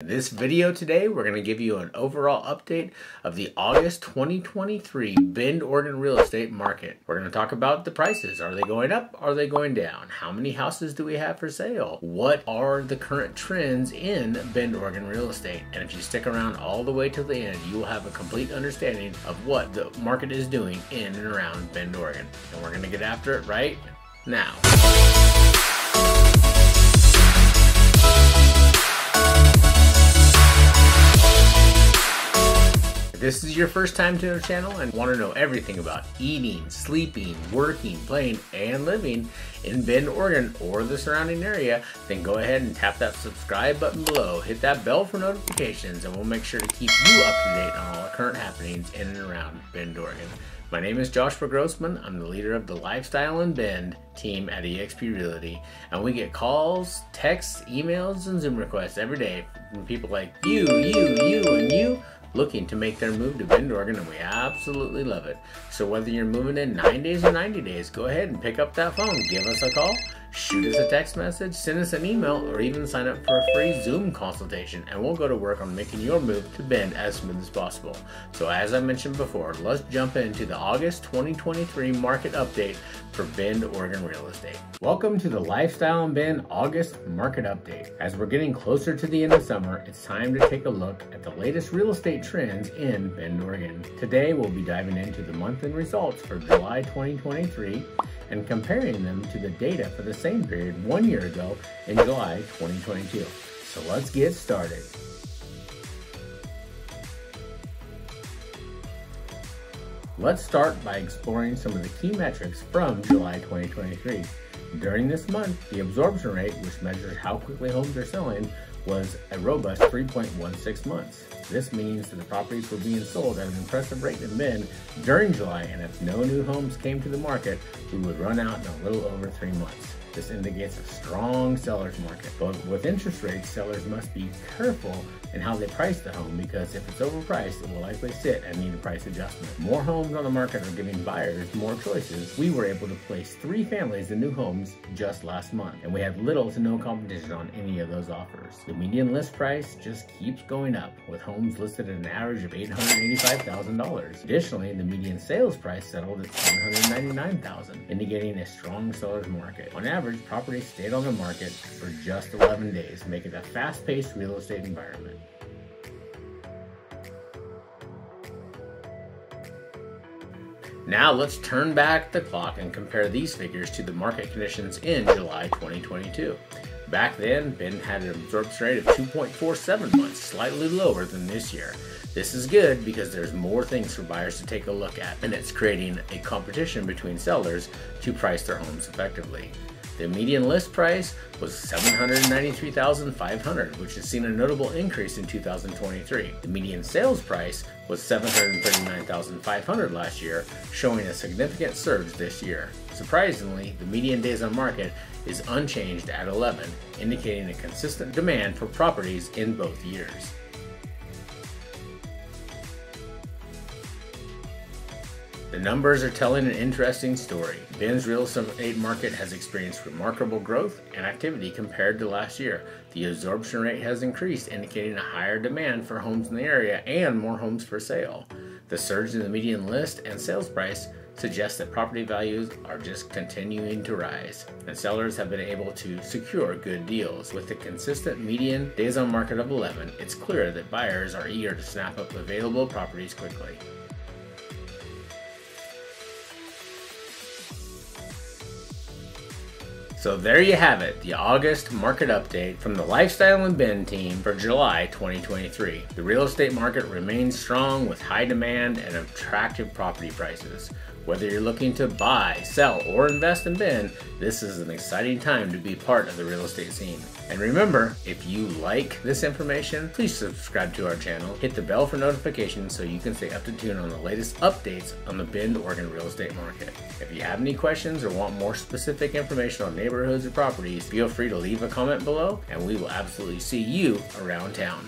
In this video today, we're going to give you an overall update of the August 2023 Bend, Oregon real estate market. We're going to talk about the prices. Are they going up? Are they going down? How many houses do we have for sale? What are the current trends in Bend, Oregon real estate? And if you stick around all the way to the end, you will have a complete understanding of what the market is doing in and around Bend, Oregon. And we're going to get after it right now. This is your first time to our channel and want to know everything about eating, sleeping, working, playing, and living in Bend, Oregon or the surrounding area, then go ahead and tap that subscribe button below. Hit that bell for notifications and we'll make sure to keep you up to date on all the current happenings in and around Bend, Oregon. My name is Joshua Grossman. I'm the leader of the Lifestyle in Bend team at eXp Realty, and we get calls, texts, emails, and Zoom requests every day from people like you, you, you, and you looking to make their move to Bend, Oregon, and we absolutely love it. So whether you're moving in 9 days or 90 days, go ahead and pick up that phone, give us a call, shoot us a text message, send us an email, or even sign up for a free Zoom consultation, and we'll go to work on making your move to Bend as smooth as possible. So as I mentioned before, let's jump into the August 2023 market update for Bend, Oregon real estate. Welcome to the Lifestyle in Bend August market update. As we're getting closer to the end of summer, it's time to take a look at the latest real estate trends in Bend, Oregon. Today, we'll be diving into the month-end results for July 2023 and comparing them to the data for the same period one year ago in July 2022. So let's get started. Let's start by exploring some of the key metrics from July 2023. During this month, the absorption rate, which measures how quickly homes are selling, was a robust 3.16 months. This means that the properties were being sold at an impressive rate in Bend during July, and if no new homes came to the market, we would run out in a little over three months. This indicates a strong seller's market. But with interest rates, sellers must be careful in how they price the home because if it's overpriced, it will likely sit and need a price adjustment. More homes on the market are giving buyers more choices. We were able to place three families in new homes just last month, and we had little to no competition on any of those offers. The median list price just keeps going up, with homes listed at an average of $885,000. Additionally, the median sales price settled at $799,000, indicating a strong seller's market. On average, property stayed on the market for just 11 days, making it a fast-paced real estate environment. Now let's turn back the clock and compare these figures to the market conditions in July 2022. Back then, Bend had an absorption rate of 2.47 months, slightly lower than this year. This is good because there's more things for buyers to take a look at, and it's creating a competition between sellers to price their homes effectively. The median list price was 793,500, which has seen a notable increase in 2023. The median sales price was 739,500 last year, showing a significant surge this year. Surprisingly, the median days on market is unchanged at 11, indicating a consistent demand for properties in both years. The numbers are telling an interesting story. Bend's real estate market has experienced remarkable growth and activity compared to last year. The absorption rate has increased, indicating a higher demand for homes in the area and more homes for sale. The surge in the median list and sales price suggests that property values are just continuing to rise, and sellers have been able to secure good deals. With the consistent median days on market of 11, it's clear that buyers are eager to snap up available properties quickly. So there you have it, the August market update from the Lifestyle in Bend team for July 2023. The real estate market remains strong with high demand and attractive property prices. Whether you're looking to buy, sell, or invest in Bend, this is an exciting time to be part of the real estate scene. And remember, if you like this information, please subscribe to our channel, hit the bell for notifications so you can stay up to tune on the latest updates on the Bend, Oregon real estate market. If you have any questions or want more specific information on neighborhoods or properties, feel free to leave a comment below and we will absolutely see you around town.